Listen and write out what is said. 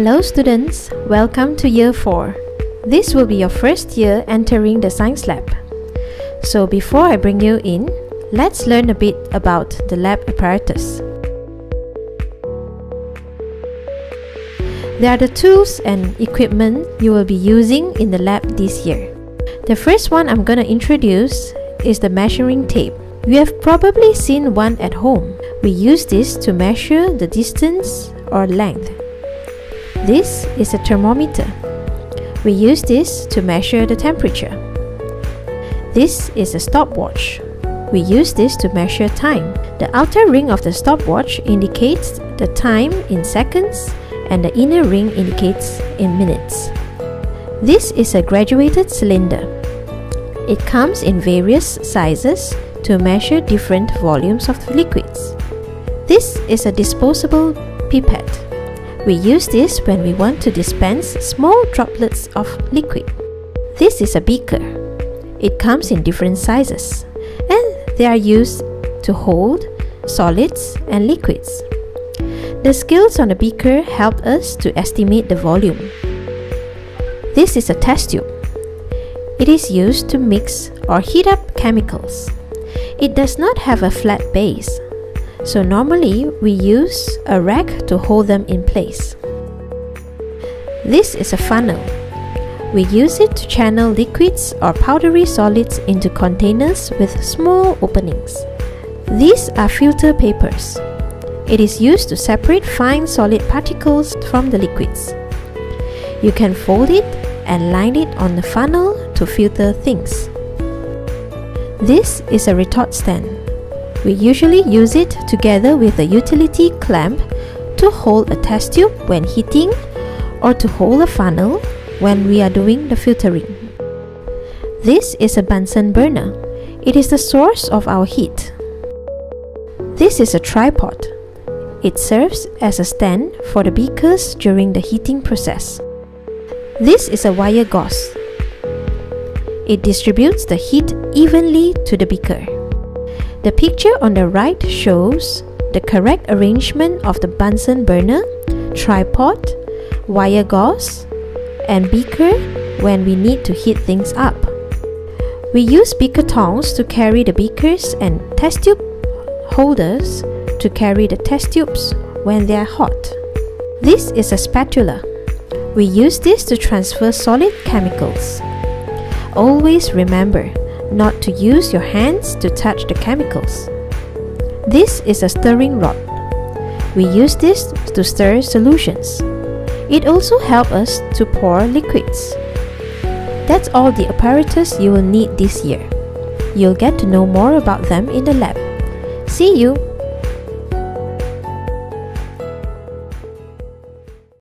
Hello students, welcome to year 4. This will be your first year entering the science lab. So before I bring you in, let's learn a bit about the lab apparatus. There are the tools and equipment you will be using in the lab this year. The first one I'm going to introduce is the measuring tape. You have probably seen one at home. We use this to measure the distance or length. This is a thermometer. We use this to measure the temperature. This is a stopwatch. We use this to measure time. The outer ring of the stopwatch indicates the time in seconds and the inner ring indicates in minutes. This is a graduated cylinder. It comes in various sizes to measure different volumes of liquids. This is a disposable pipette. We use this when we want to dispense small droplets of liquid. This is a beaker. It comes in different sizes and they are used to hold solids and liquids. The scales on the beaker help us to estimate the volume. This is a test tube. It is used to mix or heat up chemicals. It does not have a flat base, so normally we use a rack to hold them in place. This is a funnel. We use it to channel liquids or powdery solids into containers with small openings. These are filter papers. It is used to separate fine solid particles from the liquids. You can fold it and line it on the funnel to filter things. This is a retort stand. We usually use it together with a utility clamp to hold a test tube when heating or to hold a funnel when we are doing the filtering. This is a Bunsen burner. It is the source of our heat. This is a tripod. It serves as a stand for the beakers during the heating process. This is a wire gauze. It distributes the heat evenly to the beaker. The picture on the right shows the correct arrangement of the Bunsen burner, tripod, wire gauze, and beaker when we need to heat things up. We use beaker tongs to carry the beakers and test tube holders to carry the test tubes when they are hot. This is a spatula. We use this to transfer solid chemicals. Always remember not to use your hands to touch the chemicals. This is a stirring rod. We use this to stir solutions. It also helps us to pour liquids. That's all the apparatus you will need this year. You'll get to know more about them in the lab. See you!